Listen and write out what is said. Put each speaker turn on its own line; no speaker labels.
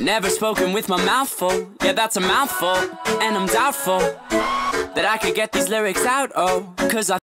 Never spoken with my mouth full, yeah that's a mouthful. And I'm doubtful that I could get these lyrics out, oh Cause I